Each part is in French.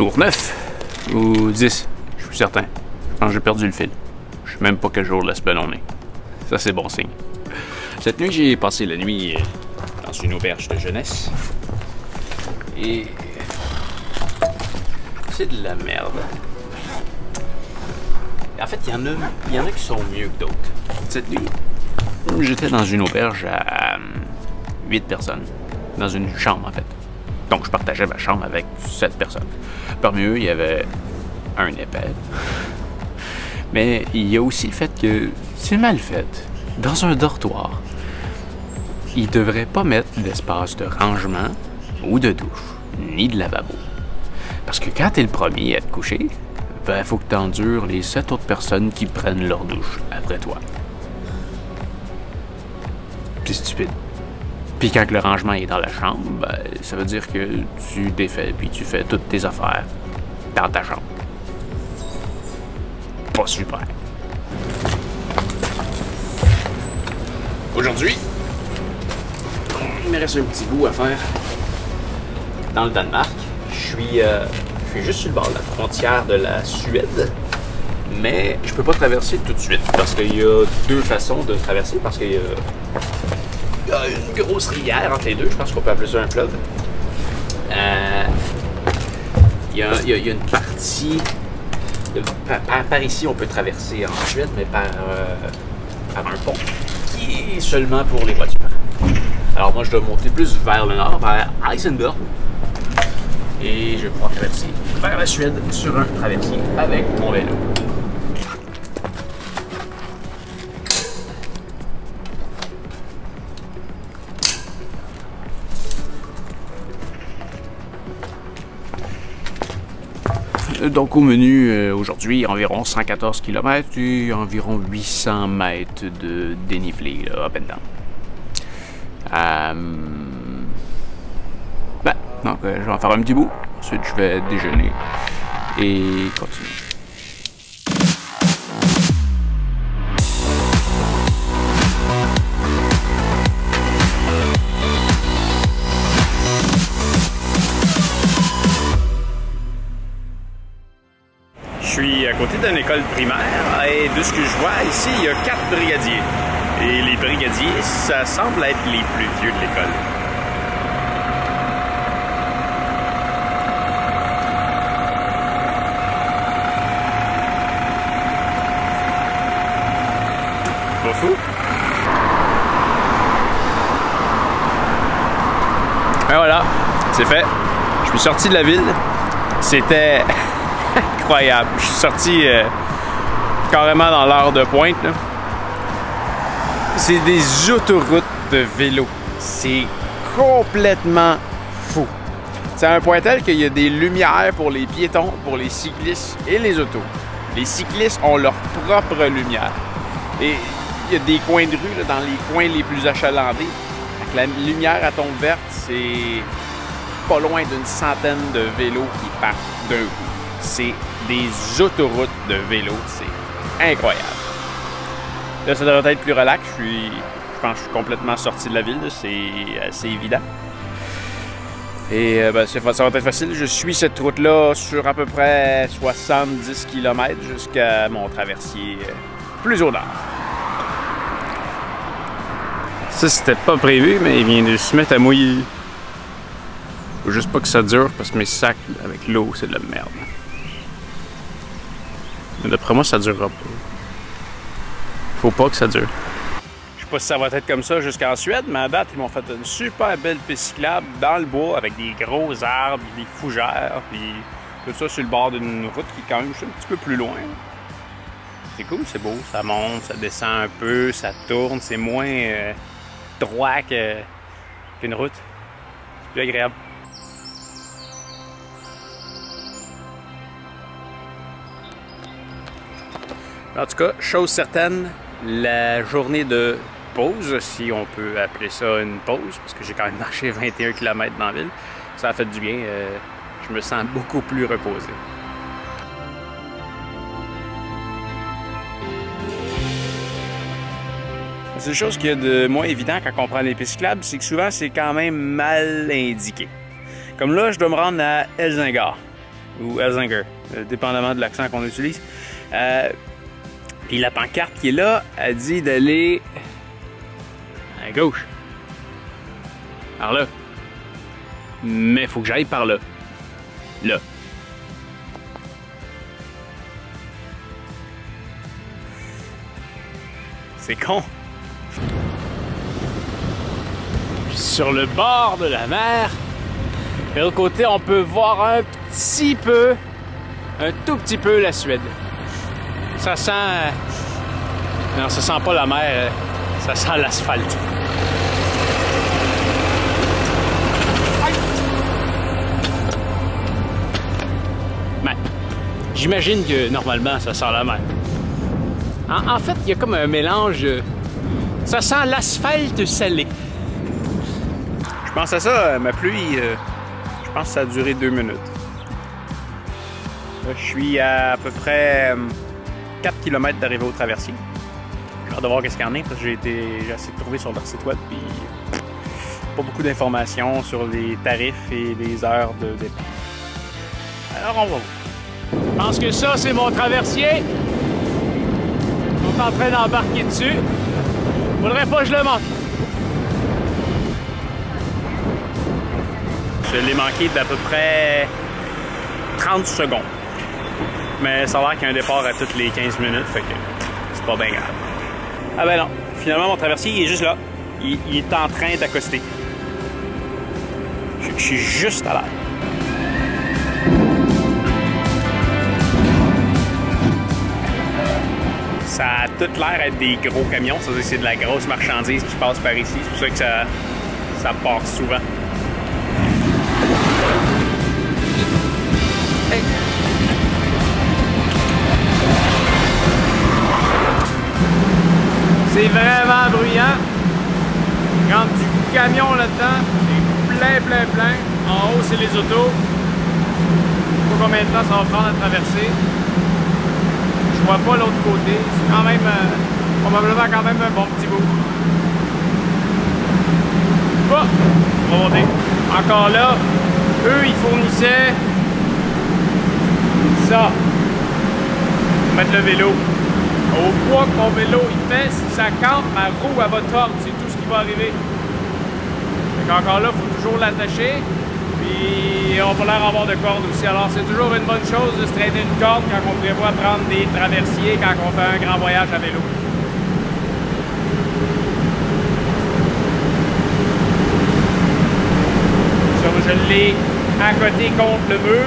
jour 9 ou 10, je suis certain. Que j'ai perdu le fil. Je sais même pas quel jour de la semaine on est. Ça, c'est bon signe. Cette nuit, j'ai passé la nuit euh, dans une auberge de jeunesse. Et. C'est de la merde. En fait, il y, y en a qui sont mieux que d'autres. Cette nuit, j'étais dans une auberge à 8 personnes. Dans une chambre, en fait. Donc, je partageais ma chambre avec 7 personnes. Parmi eux, il y avait un épais. Mais il y a aussi le fait que c'est mal fait. Dans un dortoir, il devrait pas mettre d'espace de rangement ou de douche, ni de lavabo. Parce que quand t'es le premier à te coucher, ben faut que t'endures les sept autres personnes qui prennent leur douche après toi. C'est stupide. Puis quand le rangement est dans la chambre, ben, ça veut dire que tu défais puis tu fais toutes tes affaires dans ta chambre. Pas super. Aujourd'hui, il me reste un petit bout à faire dans le Danemark. Je suis, euh, juste sur le bord de la frontière de la Suède, mais je peux pas traverser tout de suite parce qu'il y a deux façons de traverser parce qu'il une grosse rivière entre les deux. Je pense qu'on peut appeler ça un fleuve. Il, y a, y a, une partie. Par, ici, on peut traverser en Suède, mais par, euh, par un pont qui est seulement pour les voitures. Alors moi, je dois monter plus vers le nord, vers Eisenberg. Et je vais pouvoir traverser vers la Suède sur un traversier avec mon vélo. Donc au menu euh, aujourd'hui, environ 114 km et environ 800 mètres de dénivelé, là, up. Euh... Ben, donc euh, je vais en faire un petit bout. Ensuite, je vais déjeuner et continuer. Côté d'une école primaire et de ce que je vois ici, il y a quatre brigadiers. Et les brigadiers, ça semble être les plus vieux de l'école. Pas fou? Et voilà, c'est fait. Je suis sorti de la ville. C'était incroyable. Je suis sorti euh, carrément dans l'heure de pointe. C'est des autoroutes de vélo. C'est complètement fou. C'est un point tel qu'il y a des lumières pour les piétons, pour les cyclistes et les autos. Les cyclistes ont leur propre lumière. Et il y a des coins de rue dans les coins les plus achalandés. La lumière à tombe verte, c'est pas loin d'une centaine de vélos qui partent d'un coup. C'est des autoroutes de vélo. C'est incroyable. Là, ça devrait être plus relax. Je, suis, je pense que je suis complètement sorti de la ville. C'est assez évident. Et euh, ben, ça va être facile. Je suis cette route-là sur à peu près 70 km jusqu'à mon traversier euh, plus au nord. Ça, c'était pas prévu, mais il vient de se mettre à mouiller. Faut juste pas que ça dure parce que mes sacs avec l'eau, c'est de la merde. Mais d'après moi, ça durera pas. Faut pas que ça dure. Je sais pas si ça va être comme ça jusqu'en Suède, mais à date, ils m'ont fait une super belle piste dans le bois avec des gros arbres, des fougères, puis tout ça sur le bord d'une route qui est quand même un petit peu plus loin. C'est cool, c'est beau, ça monte, ça descend un peu, ça tourne, c'est moins euh, droit qu'une qu route. C'est plus agréable. En tout cas, chose certaine, la journée de pause, si on peut appeler ça une pause, parce que j'ai quand même marché 21 km dans la ville, ça a fait du bien. Euh, je me sens beaucoup plus reposé. C'est une chose qui est de moins évident quand on prend les pistes cyclables, c'est que souvent c'est quand même mal indiqué. Comme là, je dois me rendre à Elzingar. ou Elzinger, euh, dépendamment de l'accent qu'on utilise. Euh, puis la pancarte qui est là, elle dit d'aller à gauche. Par là. Mais faut que j'aille par là. Là. C'est con. Sur le bord de la mer. De côté, on peut voir un petit peu, un tout petit peu la Suède. Ça sent... Non, ça sent pas la mer, ça sent l'asphalte. Mais j'imagine que normalement, ça sent la mer. En, fait, il y a comme un mélange... Ça sent l'asphalte salé. Je pense à ça, ma pluie, euh, je pense que ça a duré deux minutes. Là, je suis à peu près 4 km d'arriver au traversier. J'ai hâte de voir qu'est-ce qu'il y en a parce que j'ai été j'ai essayé de trouver sur leur site web puis pas beaucoup d'informations sur les tarifs et les heures de départ. Alors on va voir. Je pense que ça c'est mon traversier. On est en train d'embarquer dessus. Faudrait pas que je le manque. Je l'ai manqué d'à peu près 30 secondes. Mais ça a l'air qu'il y a un départ à toutes les 15 minutes, fait que c'est pas bien grave. Ah ben non, finalement mon traversier il est juste là. Il, est en train d'accoster. Je, je suis juste à l'air. Ça a tout l'air d'être des gros camions, ça c'est de la grosse marchandise qui passe par ici, c'est pour ça que ça, ça part souvent. Plein. En haut, c'est les autos. Je combien de temps ça va prendre à traverser. Je vois pas l'autre côté. C'est quand même, euh, probablement quand même un bon petit bout. Encore là, eux, ils fournissaient ça. Mettre le vélo. Au poids que mon vélo il fait, si ça campe, ma roue elle va tordre, c'est tout ce qui va arriver. Encore là, faut toujours l'attacher. Puis on va l'air avoir de corde aussi. Alors c'est toujours une bonne chose de se traîner une corde quand on prévoit prendre des traversiers, quand on fait un grand voyage à vélo. Je l'ai à côté contre le mur.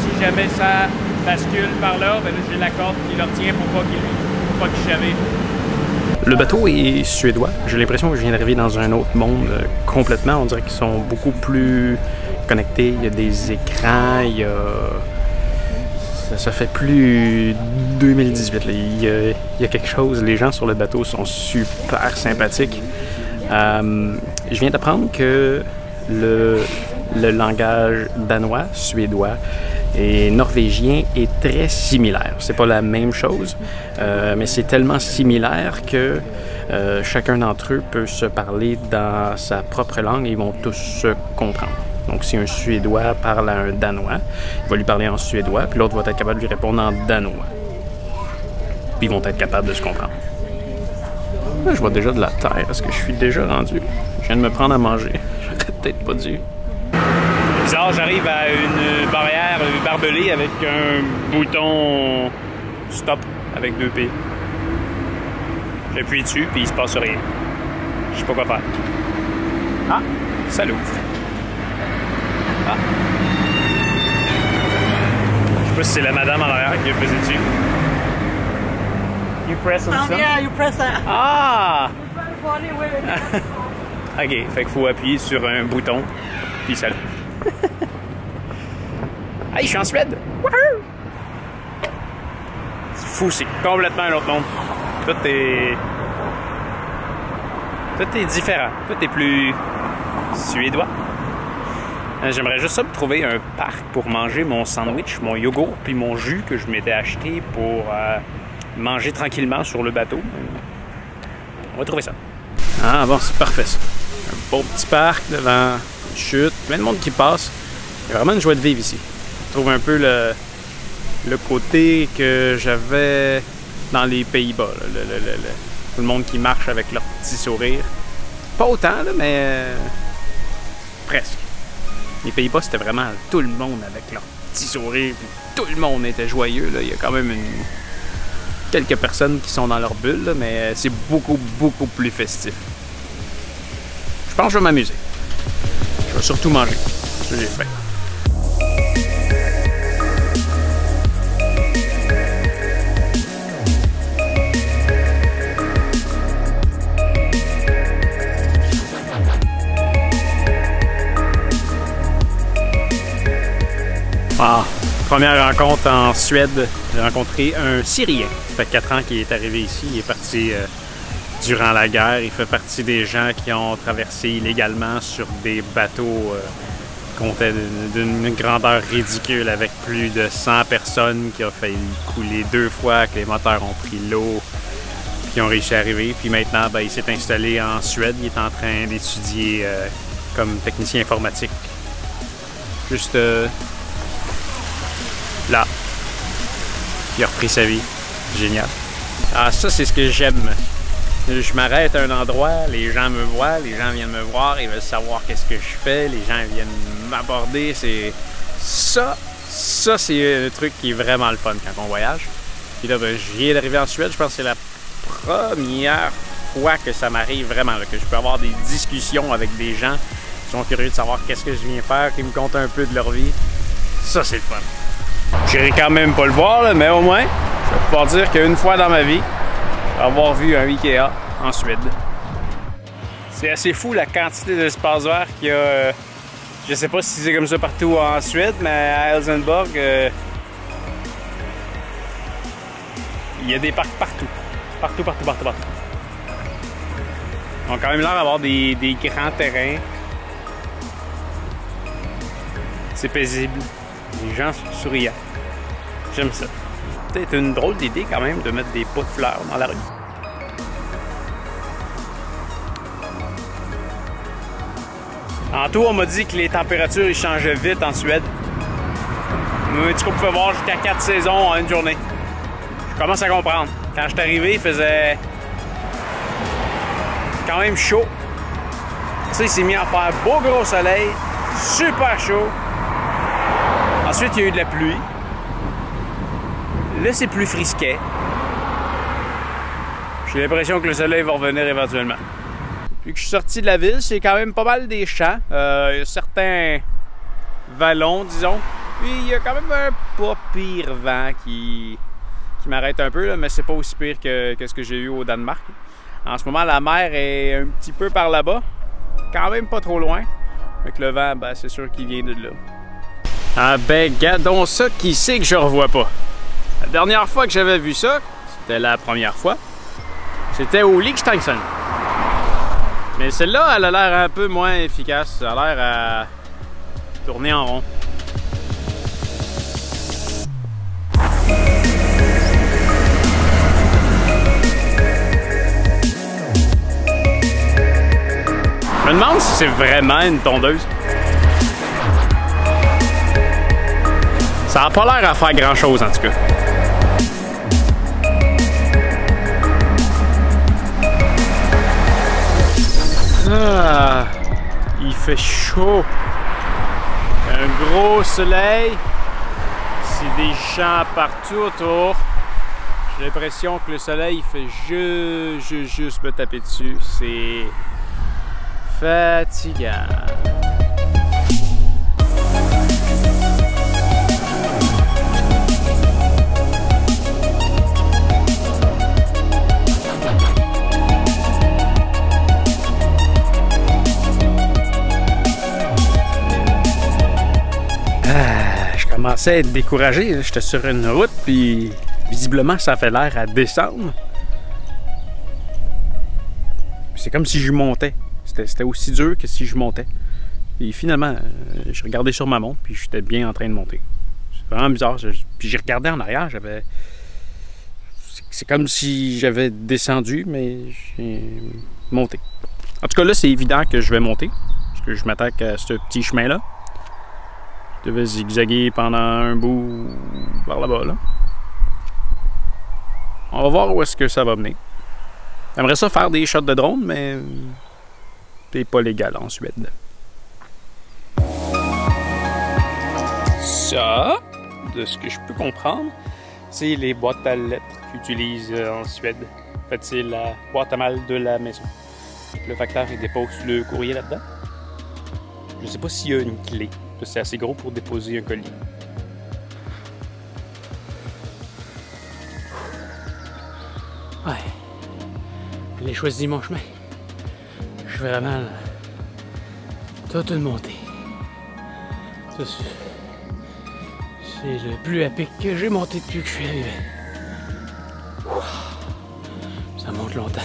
Si jamais ça bascule par là, ben j'ai la corde qui le pour pas qu'il qu'il chavire. Le bateau est suédois. J'ai l'impression que je viens d'arriver dans un autre monde euh, complètement. On dirait qu'ils sont beaucoup plus connectés. Il y a des écrans, il y a... Ça, fait plus 2018. là. Il, y a, il y a quelque chose. Les gens sur le bateau sont super sympathiques. Euh, je viens d'apprendre que le, le langage danois, suédois et norvégien est très similaire. C'est pas la même chose, euh, mais c'est tellement similaire que euh, chacun d'entre eux peut se parler dans sa propre langue et ils vont tous se comprendre. Donc, si un Suédois parle à un Danois, il va lui parler en suédois, puis l'autre va être capable de lui répondre en danois. Puis ils vont être capables de se comprendre. Je vois déjà de la terre. Est-ce que je suis déjà rendu? Je viens de me prendre à manger. J'aurais peut-être pas dû. Bizarre, j'arrive à une barrière barbelée avec un bouton stop avec deux P. J'appuie dessus, puis il se passe rien. Je sais pas quoi faire. Ah, ça l'ouvre. Ah. Je sais pas si c'est la madame en arrière qui a pesé dessus. You press on some? yeah, you press that. Ah! Ok, fait qu'il faut appuyer sur un bouton, puis ça l'ouvre. hey, je suis en Suède! Wouhou! C'est fou, c'est complètement un autre monde. Tout est. Tout est différent. Tout est plus suédois. Euh, J'aimerais juste ça me trouver un parc pour manger mon sandwich, mon yogourt, puis mon jus que je m'étais acheté pour euh, manger tranquillement sur le bateau. On va trouver ça. Ah bon, c'est parfait ça. Un beau petit parc devant une chute, plein de monde qui passe. Il y a vraiment une joie de vivre ici. retrouve un peu le, côté que j'avais dans les Pays-Bas. tout le monde qui marche avec leur petit sourire. Pas autant, là, mais euh, presque. Les Pays-Bas, c'était vraiment tout le monde avec leur petit sourire. tout le monde était joyeux. Il y a quand même une- quelques personnes qui sont dans leur bulle, mais euh, c'est beaucoup, beaucoup plus festif. Je pense que je vais m'amuser. Vais surtout manger. Ça, j'ai faim. Ah, première rencontre en Suède. J'ai rencontré un Syrien. Ça fait 4 ans qu'il est arrivé ici. Il est parti euh, durant la guerre. Il fait partie des gens qui ont traversé illégalement sur des bateaux euh, qui comptaient d'une d'une grandeur ridicule avec plus de 100 personnes qui ont failli couler deux fois, que les moteurs ont pris l'eau, qui ont réussi à arriver. Puis maintenant, ben, il s'est installé en Suède. Il est en train d'étudier euh, comme technicien informatique. Juste euh, là. Il a repris sa vie. Génial. Ah, ça, c'est ce que j'aime. Je m'arrête à un endroit, les gens me voient, les gens viennent me voir, ils veulent savoir qu'est-ce que je fais, les gens viennent m'aborder. C'est ça, ça, c'est un truc qui est vraiment le fun quand on voyage. Puis là, ben, je viens d'arriver en Suède, je pense que c'est la première fois que ça m'arrive vraiment, que je peux avoir des discussions avec des gens qui sont curieux de savoir qu'est-ce que je viens faire, qui me comptent un peu de leur vie. Ça, c'est le fun. J'irai quand même pas le voir, là, mais au moins, je vais pouvoir dire qu'une fois dans ma vie, avoir vu un Ikea en Suède. C'est assez fou la quantité d'espace vert qu'il y a. euh, je sais pas si c'est comme ça partout en Suède, mais à Helsingborg, euh, il y a des parcs partout. Partout, partout, partout, partout. Ils ont quand même l'air d'avoir des, des grands terrains. C'est paisible. Les gens sont souriants. J'aime ça. C'est une drôle d'idée quand même de mettre des pots de fleurs dans la rue. En tout, on m'a dit que les températures ils changeaient vite en Suède. On m'a dit qu'on pouvait voir jusqu'à 4 saisons en une journée. Je commence à comprendre. Quand je suis arrivé, il faisait quand même chaud. Ça, il s'est mis à faire beau gros soleil, super chaud. Ensuite, il y a eu de la pluie. Là, c'est plus frisquet. J'ai l'impression que le soleil va revenir éventuellement. Depuis que je suis sorti de la ville, c'est quand même pas mal des champs. Euh, il y a certains vallons, disons. Puis il y a quand même un pas pire vent qui, m'arrête un peu, là, mais c'est pas aussi pire que, ce que j'ai eu au Danemark. En ce moment, la mer est un petit peu par là-bas. Quand même pas trop loin. Avec le vent, ben, c'est sûr qu'il vient de là. Ah ben, gardons ça, qui sait que je revois pas. La dernière fois que j'avais vu ça, c'était la première fois, c'était au Liechtenstein. Mais celle-là, elle a l'air un peu moins efficace. Elle a l'air à tourner en rond. Je me demande si c'est vraiment une tondeuse. Ça n'a pas l'air à faire grand chose en tout cas. Ah, il fait chaud. Un gros soleil. C'est des champs partout autour. J'ai l'impression que le soleil il fait juste, juste, juste me taper dessus. C'est fatigant. Commençais à être découragé. là. J'étais sur une route, puis visiblement, ça fait l'air à descendre. C'est comme si je montais. C'était aussi dur que si je montais. Et finalement, euh, j'ai regardé sur ma montre, puis j'étais bien en train de monter. C'est vraiment bizarre. Je- Puis j'ai regardé en arrière, j'avais. C'est comme si j'avais descendu, mais j'ai monté. En tout cas, là, c'est évident que je vais monter, parce que je m'attaque à ce petit chemin-là. Je devais zigzaguer pendant un bout par là-bas. Là. On va voir où est-ce que ça va mener. J'aimerais ça faire des shots de drone, mais c'est pas légal en Suède. Ça, de ce que je peux comprendre, c'est les boîtes à lettres qu'ils utilisent en Suède. En fait, c'est la boîte à mal de la maison. Le facteur, il dépose le courrier là-dedans. Je sais pas s'il y a une clé, c'est assez gros pour déposer un colis. Ouais. J'ai choisi mon chemin. Je suis vraiment toute une montée. C'est- le plus à pic que j'ai monté depuis que je suis arrivé. Ça monte longtemps.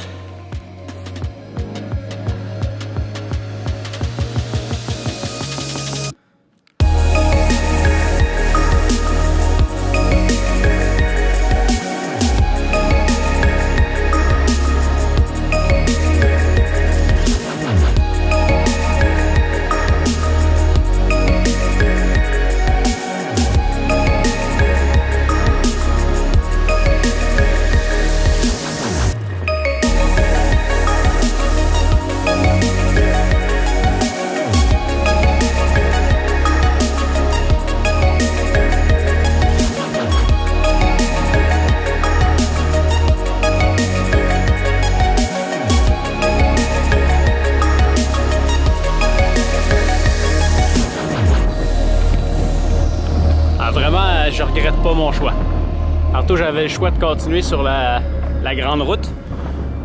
J'avais le choix de continuer sur la, la grande route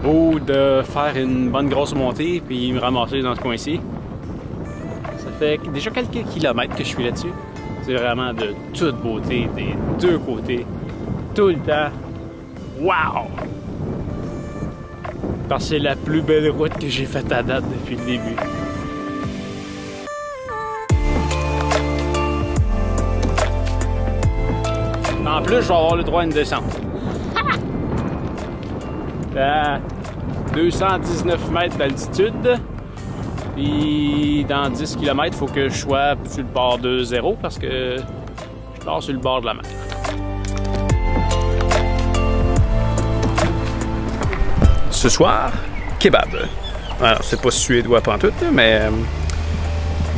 ou de faire une bonne grosse montée puis me ramasser dans ce coin-ci. Ça fait déjà quelques kilomètres que je suis là-dessus. C'est vraiment de toute beauté des deux côtés, tout le temps. Wow! Parce que c'est la plus belle route que j'ai faite à date depuis le début. En plus, je vais avoir le droit à une descente. À 219 mètres d'altitude. Puis dans 10 km, il faut que je sois sur le bord de zéro parce que je pars sur le bord de la mer. Ce soir, kebab. Alors, c'est pas suédois pantoute, mais euh,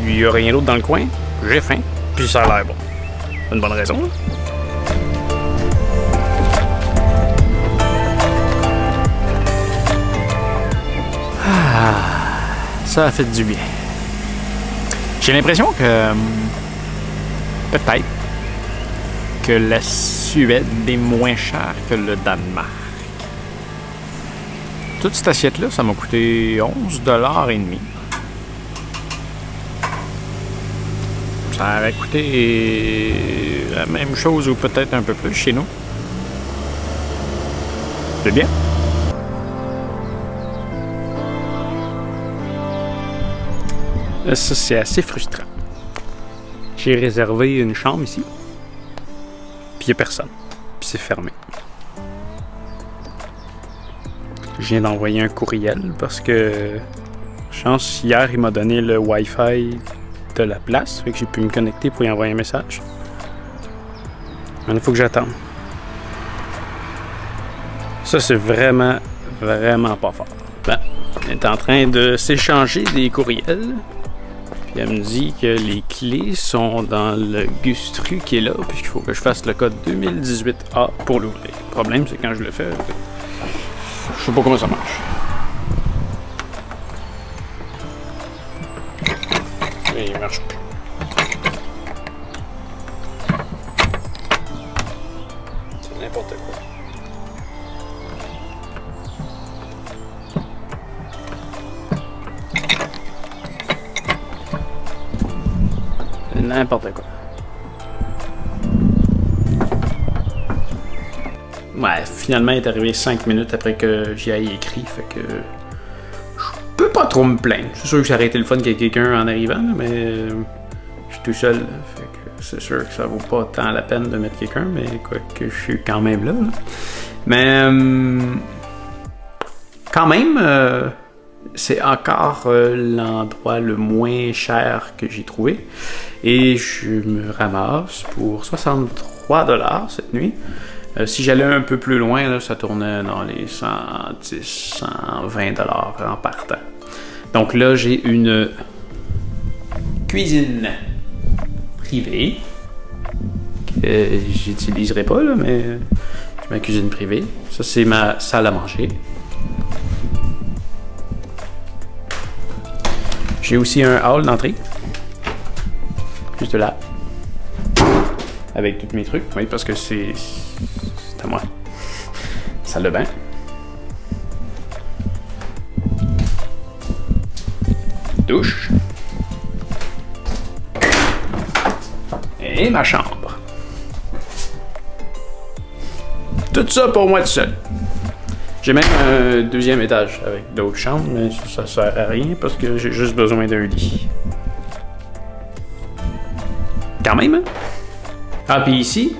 il y a rien d'autre dans le coin. J'ai faim, puis ça a l'air bon. Une bonne raison. Ça a fait du bien. J'ai l'impression que. hum, Peut-être. Que la Suède est moins chère que le Danemark. Toute cette assiette-là, ça m'a coûté 11 et demi. Ça aurait coûté la même chose ou peut-être un peu plus chez nous. C'est bien. Ça, c'est assez frustrant. J'ai réservé une chambre ici, puis il n'y a personne. Puis c'est fermé. Je viens d'envoyer un courriel parce que, chance, hier, il m'a donné le Wi-Fi de la place, fait que j'ai pu me connecter pour y envoyer un message. Maintenant, il faut que j'attende. Ça, c'est vraiment, vraiment pas fort. Ben, on est en train de s'échanger des courriels. Elle me dit que les clés sont dans le Gustru qui est là, puis qu'il faut que je fasse le code 2018A pour l'ouvrir. Le problème, c'est quand je le fais, je sais pas comment ça marche. Ouais, finalement, il est arrivé 5 minutes après que j'y aille écrit, fait que. Je peux pas trop me plaindre. C'est sûr que aurait été le fun qu'il y ait quelqu'un en arrivant, mais. Je suis tout seul, fait que c'est sûr que ça vaut pas tant la peine de mettre quelqu'un, mais quoi que je suis quand même là. Mais. euh, quand même, euh, c'est encore euh, l'endroit le moins cher que j'ai trouvé. Et je me ramasse pour 63 dollars cette nuit. Euh, si j'allais un peu plus loin, ça tournait dans les 110, 120 dollars en partant. Donc là, j'ai une cuisine privée que j'utiliserai pas, là, mais ma cuisine privée. Ça, c'est ma salle à manger. J'ai aussi un hall d'entrée. Juste là. Avec tous mes trucs. Oui, parce que c'est. C'est à moi. Salle de bain. Douche. Et ma chambre. Tout ça pour moi tout seul. J'ai même un deuxième étage avec d'autres chambres, mais ça, sert à rien parce que j'ai juste besoin d'un lit. Quand même, hein? Ah, puis ici,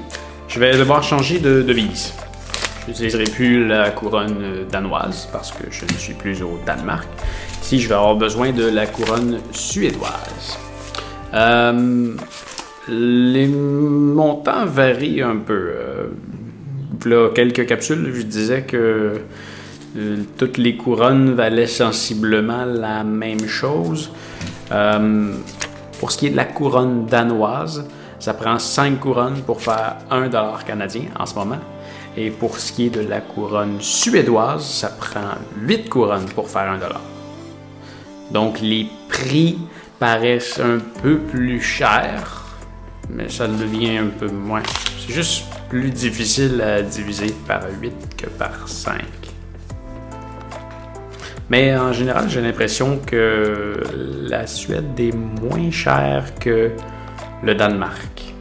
je vais devoir changer de devise. Je n'utiliserai plus la couronne danoise parce que je ne suis plus au Danemark. Ici, je vais avoir besoin de la couronne suédoise. Euh, les montants varient un peu. Euh, là, quelques capsules, je disais que euh, toutes les couronnes valaient sensiblement la même chose. Euh, pour ce qui est de la couronne danoise, ça prend 5 couronnes pour faire 1 dollar canadien en ce moment. Et pour ce qui est de la couronne suédoise, ça prend 8 couronnes pour faire 1 dollar. Donc les prix paraissent un peu plus chers, mais ça devient un peu moins. C'est juste plus difficile à diviser par 8 que par 5. Mais en général, j'ai l'impression que la Suède est moins chère que le Danemark.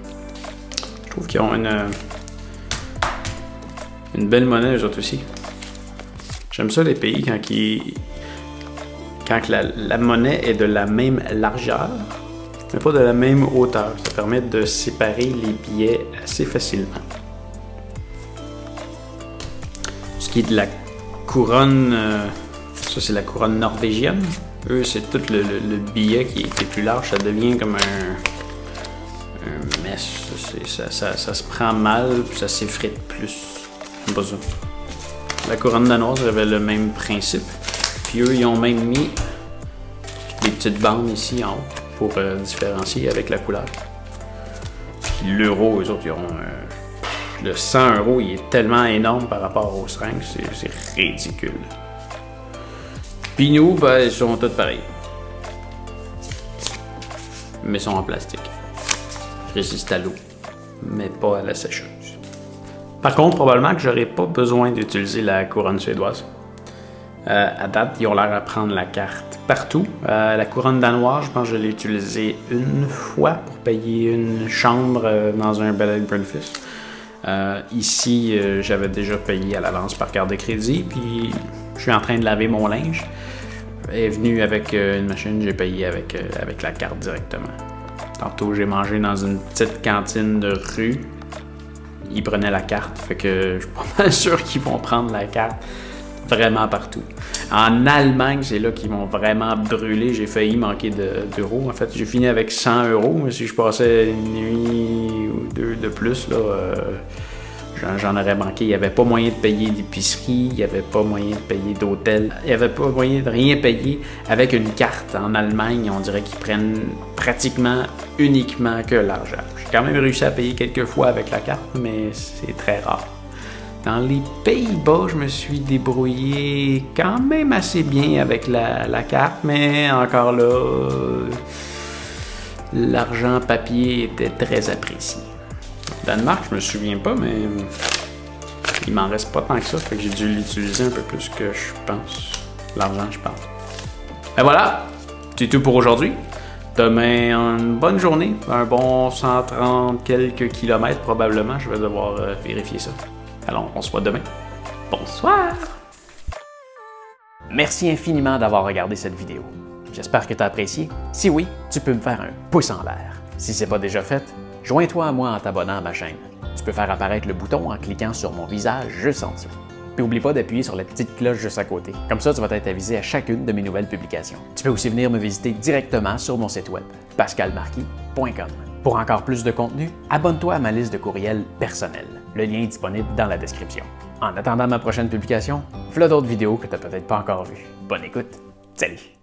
Je trouve qu'ils ont une, belle monnaie, eux autres aussi. J'aime ça les pays quand, quand la, la monnaie est de la même largeur, mais pas de la même hauteur. Ça permet de séparer les billets assez facilement. Ce qui est de la couronne, euh, ça c'est la couronne norvégienne. Eux, c'est tout le, billet qui est, plus large, ça devient comme un, un mess. Ça, se prend mal, puis ça s'effrite plus. Pas ça. La couronne danoise avait le même principe. Puis eux, ils ont même mis des petites bandes ici en haut pour euh, différencier avec la couleur. Puis l'euro, eux autres, ils auront le 100 euros, il est tellement énorme par rapport aux seringues, c'est ridicule. Puis nous, ben, ils sont tous pareils. Mais ils sont en plastique. Résistent à l'eau, mais pas à la sécheuse. Par contre, probablement que j'aurais pas besoin d'utiliser la couronne suédoise. Euh, à date, ils ont l'air à prendre la carte partout. Euh, la couronne danoise, je pense que je l'ai utilisée une fois pour payer une chambre euh, dans un bel and breakfast. Euh, ici, euh, j'avais déjà payé à l'avance par carte de crédit, puis je suis en train de laver mon linge. Elle est venue avec euh, une machine, j'ai payé avec, avec la carte directement. Tantôt, j'ai mangé dans une petite cantine de rue. Ils prenaient la carte, fait que je suis pas mal sûr qu'ils vont prendre la carte vraiment partout. En Allemagne, c'est là qu'ils m'ont vraiment brûlé. J'ai failli manquer d'euros. en fait, j'ai fini avec 100 euros. Si je passais une nuit ou deux de plus, là, euh, j'en aurais manqué. Il n'y avait pas moyen de payer d'épicerie, il n'y avait pas moyen de payer d'hôtel, il n'y avait pas moyen de rien payer avec une carte. En Allemagne, on dirait qu'ils prennent pratiquement uniquement que l'argent. J'ai quand même réussi à payer quelques fois avec la carte, mais c'est très rare. Dans les Pays-Bas, je me suis débrouillé quand même assez bien avec la, carte, mais encore là, l'argent papier était très apprécié. Danemark, je me souviens pas, mais il m'en reste pas tant que ça, fait que j'ai dû l'utiliser un peu plus que je pense. L'argent, je parle. Et voilà, c'est tout pour aujourd'hui. Demain, une bonne journée, un bon 130 quelques kilomètres probablement. Je vais devoir euh, vérifier ça. Alors, on se voit demain. Bonsoir! Merci infiniment d'avoir regardé cette vidéo. J'espère que tu as apprécié. Si oui, tu peux me faire un pouce en l'air. Si ce n'est pas déjà fait, joins-toi à moi en t'abonnant à ma chaîne. Tu peux faire apparaître le bouton en cliquant sur mon visage juste en dessous. Puis n'oublie pas d'appuyer sur la petite cloche juste à côté. Comme ça, tu vas être avisé à chacune de mes nouvelles publications. Tu peux aussi venir me visiter directement sur mon site web, pascalmarquis.com. Pour encore plus de contenu, abonne-toi à ma liste de courriels personnels. Le lien est disponible dans la description. En attendant ma prochaine publication, voilà d'autres vidéos que tu n'as peut-être pas encore vues. Bonne écoute. Salut!